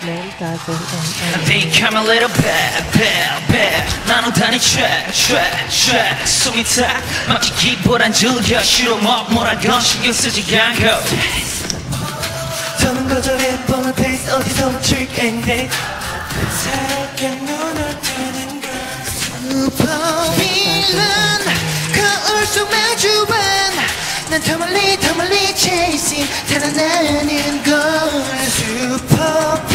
Think I'm a little bad, bad, bad. 나는 단히 track, track, track 속이 탁 막히 기보단 즐겨 싫어 뭐 뭐라건 신경 쓰지 않고 저는 거절해 뻔한 페이스 어디서 멈출게 해 살게 눈을 뜨는 걸 슈퍼빌런 거울 속 마주한 난더 멀리 더 멀리 chasing 달아나는 걸. 슈퍼 페트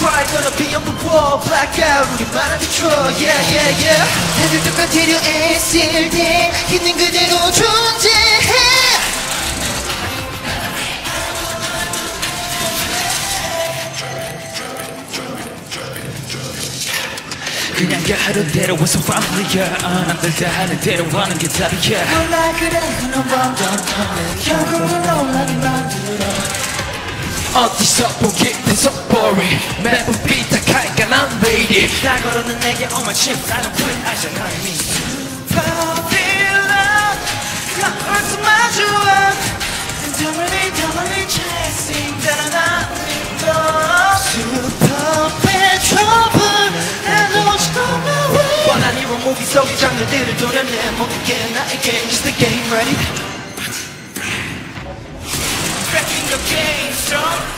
Right, gonna be on the wall Blackout, 우리만을 비춰 Yeah, yeah, yeah. 다들 똑같으려 애쓸 때 있는 그대로 존재해. 그냥 가는 대로 와서 family 남들 다 하는 대로 하는 게 답이야. 몰라 그래 넌 완전 결국은 놀라게 만들어 어디서 보기 boring 매번 삐딱하니까 난 lady 날 걸어는 내게 all my quit 멀리 더 멀리 chasing 달아나는 걸 Super Petrol 난 오직 on my way 뻔한 이런 무기 속의 장르들을 도려내 모든 게 나에게 Just a game ready Cracking your game strong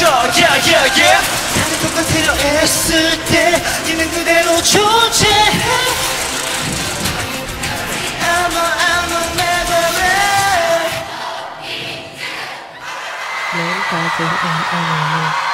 비춰 Yeah yeah yeah 나는 똑같으려 애쓸 때 있는 그대로 존재해 I'm on, I'm on never 응, 응.